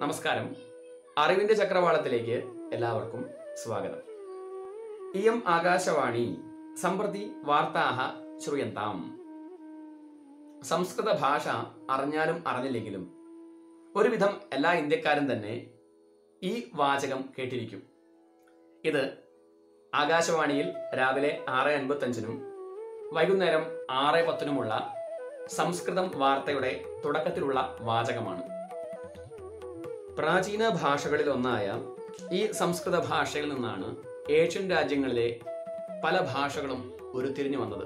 നമസ്കാരം. അറിവിന്റെ ചക്രവാളത്തിലേക്ക് എല്ലാവർക്കും സ്വാഗതം. ഇയം ആകാശവാണി സമ്പ്രതി വാർത്താഹ ശ്രൂയന്താം. സംസ്കൃത ഭാഷ അറിഞ്ഞാലും അറിഞ്ഞില്ലെങ്കിലും ഒരുവിധം എല്ലാ ഇന്ത്യക്കാരും തന്നെ ഈ വാചകം കേട്ടിരിക്കും. ഇത് ആകാശവാണിയിൽ രാവിലെ ആറ് അൻപത്തഞ്ചിനും വൈകുന്നേരം ആറ് പത്തിനുമുള്ള സംസ്കൃതം വാർത്തയുടെ തുടക്കത്തിലുള്ള വാചകമാണ്. പ്രാചീന ഭാഷകളിൽ ഒന്നായ ഈ സംസ്കൃത ഭാഷയിൽ നിന്നാണ് ഏഷ്യൻ രാജ്യങ്ങളിലെ പല ഭാഷകളും ഉരുത്തിരിഞ്ഞു വന്നത്.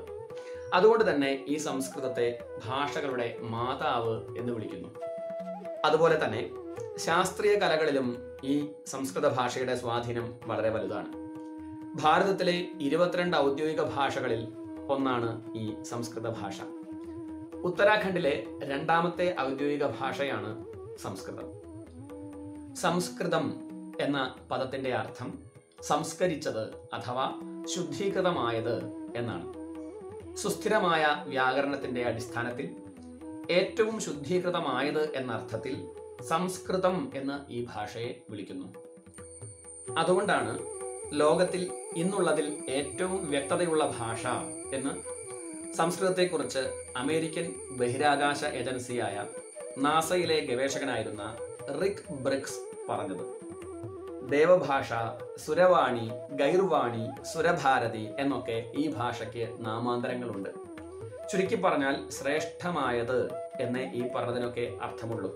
അതുകൊണ്ട് തന്നെ ഈ സംസ്കൃതത്തെ ഭാഷകളുടെ മാതാവ് എന്ന് വിളിക്കുന്നു. അതുപോലെ തന്നെ ശാസ്ത്രീയ കലകളിലും ഈ സംസ്കൃത ഭാഷയുടെ സ്വാധീനം വളരെ വലുതാണ്. ഭാരതത്തിലെ ഇരുപത്തിരണ്ട് ഔദ്യോഗിക ഭാഷകളിൽ ഒന്നാണ് ഈ സംസ്കൃത ഭാഷ. ഉത്തരാഖണ്ഡിലെ രണ്ടാമത്തെ ഔദ്യോഗിക ഭാഷയാണ് സംസ്കൃതം. സംസ്കൃതം എന്ന പദത്തിന്റെ അർത്ഥം സംസ്കരിച്ചത് അഥവാ ശുദ്ധീകൃതമായത് എന്നാണ്. സുസ്ഥിരമായ വ്യാകരണത്തിന്റെ അടിസ്ഥാനത്തിൽ ഏറ്റവും ശുദ്ധീകൃതമായത് എന്ന അർത്ഥത്തിൽ സംസ്കൃതം എന്ന് ഈ ഭാഷയെ വിളിക്കുന്നു. അതുകൊണ്ടാണ് ലോകത്തിൽ ഇന്നുള്ളതിൽ ഏറ്റവും വ്യക്തതയുള്ള ഭാഷ എന്ന് സംസ്കൃതത്തെക്കുറിച്ച് അമേരിക്കൻ ബഹിരാകാശ ഏജൻസിയായ നാസയിലെ ഗവേഷകനായിരുന്ന റിക് ബ്രിക്സ് പറഞ്ഞത്. ദേവഭാഷ സുരവാണി ഗൈർവാണി സുരഭാരതി എന്നൊക്കെ ഈ ഭാഷയ്ക്ക് നാമാന്തരങ്ങളുണ്ട്. ചുരുക്കി പറഞ്ഞാൽ ശ്രേഷ്ഠമായത് എന്നേ ഈ പറഞ്ഞതിനൊക്കെ അർത്ഥമുള്ളൂ.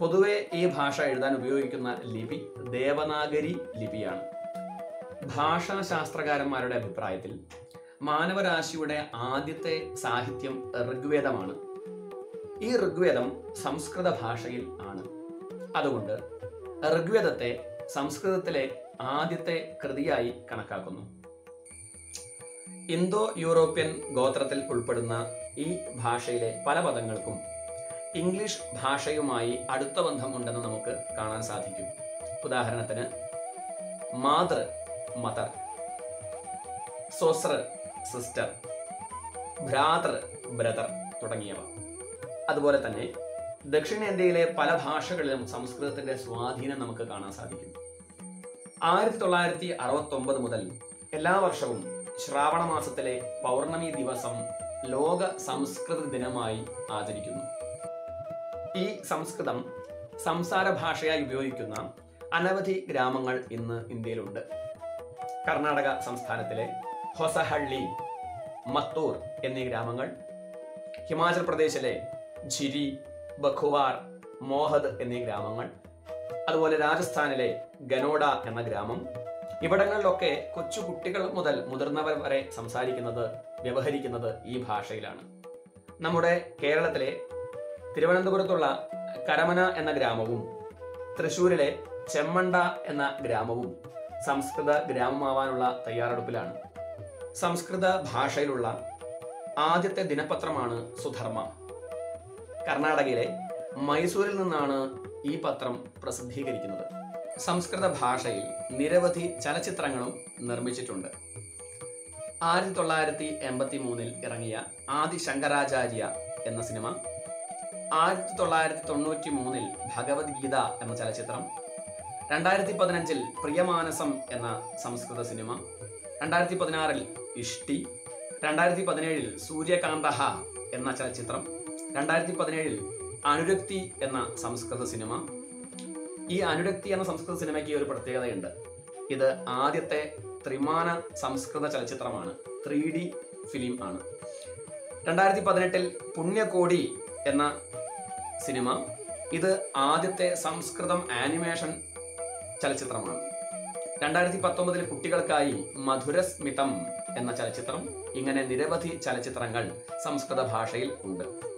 പൊതുവെ ഈ ഭാഷ എഴുതാൻ ഉപയോഗിക്കുന്ന ലിപി ദേവനാഗരി ലിപിയാണ്. ഭാഷാശാസ്ത്രകാരന്മാരുടെ അഭിപ്രായത്തിൽ മാനവരാശിയുടെ ആദ്യത്തെ സാഹിത്യം ഋഗ്വേദമാണ്. ഈ ഋഗ്വേദം സംസ്കൃത ഭാഷയിൽ ആണ്. അതുകൊണ്ട് ഋഗ്വേദത്തെ സംസ്കൃതത്തിലെ ആദ്യത്തെ കൃതിയായി കണക്കാക്കുന്നു. ഇന്തോ യൂറോപ്യൻ ഗോത്രത്തിൽ ഉൾപ്പെടുന്ന ഈ ഭാഷയിലെ പല പദങ്ങൾക്കും ഇംഗ്ലീഷ് ഭാഷയുമായി അടുത്ത ബന്ധമുണ്ടെന്ന് നമുക്ക് കാണാൻ സാധിക്കും. ഉദാഹരണത്തിന് മാതൃ മദർ സോസ്ര സിസ്റ്റർ ഭ്രാതൃ ബ്രദർ തുടങ്ങിയവ. അതുപോലെ തന്നെ ദക്ഷിണേന്ത്യയിലെ പല ഭാഷകളിലും സംസ്കൃതത്തിന്റെ സ്വാധീനം നമുക്ക് കാണാൻ സാധിക്കും ആയിരത്തി തൊള്ളായിരത്തി അറുപത്തി ഒമ്പത് മുതൽ എല്ലാ വർഷവും ശ്രാവണ മാസത്തിലെ പൗർണമി ദിവസം ലോക സംസ്കൃത ദിനമായി ആചരിക്കുന്നു. ഈ സംസ്കൃതം സംസാര ഭാഷയായി ഉപയോഗിക്കുന്ന അനവധി ഗ്രാമങ്ങൾ ഇന്ന് ഇന്ത്യയിലുണ്ട്. കർണാടക സംസ്ഥാനത്തിലെ ഹൊസഹള്ളി മത്തൂർ എന്നീ ഗ്രാമങ്ങൾ ഹിമാചൽ പ്രദേശിലെ ഝിരി ബഖുവാർ മോഹദ് എന്നീ ഗ്രാമങ്ങൾ. അതുപോലെ രാജസ്ഥാനിലെ ഗനോഡ എന്ന ഗ്രാമം. ഇവിടങ്ങളിലൊക്കെ കൊച്ചു കുട്ടികൾ മുതൽ മുതിർന്നവർ വരെ സംസാരിക്കുന്നത് വ്യവഹരിക്കുന്നത് ഈ ഭാഷയിലാണ്. നമ്മുടെ കേരളത്തിലെ തിരുവനന്തപുരത്തുള്ള കരമന എന്ന ഗ്രാമവും തൃശൂരിലെ ചെമ്മണ്ട എന്ന ഗ്രാമവും സംസ്കൃത ഗ്രാമമാവാനുള്ള തയ്യാറെടുപ്പിലാണ്. സംസ്കൃത ഭാഷയിലുള്ള ആദ്യത്തെ ദിനപത്രമാണ് സുധർമ്മ. കർണാടകയിലെ മൈസൂരിൽ നിന്നാണ് ഈ പത്രം പ്രസിദ്ധീകരിക്കുന്നത്. സംസ്കൃത ഭാഷയിൽ നിരവധി ചലച്ചിത്രങ്ങളും നിർമ്മിച്ചിട്ടുണ്ട്. ആയിരത്തി തൊള്ളായിരത്തി എൺപത്തി മൂന്നിൽ ഇറങ്ങിയ ആദി ശങ്കരാചാര്യ എന്ന സിനിമ ആയിരത്തി തൊള്ളായിരത്തി തൊണ്ണൂറ്റി മൂന്നിൽ ഭഗവത്ഗീത എന്ന ചലച്ചിത്രം രണ്ടായിരത്തി പതിനഞ്ചിൽ പ്രിയമാനസം എന്ന സംസ്കൃത സിനിമ രണ്ടായിരത്തി പതിനാറിൽ ഇഷ്ടി രണ്ടായിരത്തി പതിനേഴിൽ സൂര്യകാന്തഹ എന്ന ചലച്ചിത്രം രണ്ടായിരത്തി പതിനേഴിൽ അനുരക്തി എന്ന സംസ്കൃത സിനിമ. ഈ അനുരക്തി എന്ന സംസ്കൃത സിനിമയ്ക്ക് ഒരു പ്രത്യേകതയുണ്ട്. ഇത് ആദ്യത്തെ ത്രിമാന സംസ്കൃത ചലച്ചിത്രമാണ്. ത്രീ ഡി ഫിലിം ആണ്. രണ്ടായിരത്തി പതിനെട്ടിൽ പുണ്യകോടി എന്ന സിനിമ. ഇത് ആദ്യത്തെ സംസ്കൃതം ആനിമേഷൻ ചലച്ചിത്രമാണ്. രണ്ടായിരത്തി പത്തൊമ്പതിൽ കുട്ടികൾക്കായി മധുരസ്മിതം എന്ന ചലച്ചിത്രം. ഇങ്ങനെ നിരവധി ചലച്ചിത്രങ്ങൾ സംസ്കൃത ഭാഷയിൽ ഉണ്ട്.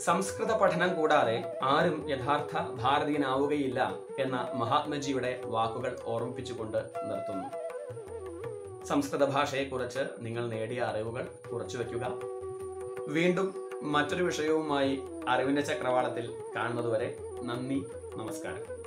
സംസ്കൃത പഠനം കൂടാതെ ആരും യഥാർത്ഥ ഭാരതീയനാവുകയില്ല എന്ന മഹാത്മജിയുടെ വാക്കുകൾ ഓർമ്മിപ്പിച്ചുകൊണ്ട് നിർത്തുന്നു. സംസ്കൃത ഭാഷയെക്കുറിച്ച് നിങ്ങൾ നേടിയ അറിവുകൾ കുറിച്ചു വയ്ക്കുക. വീണ്ടും മറ്റൊരു വിഷയവുമായി അറിവിന്റെ ചക്രവാളത്തിൽ കാണുന്നതുവരെ നന്ദി നമസ്കാരം.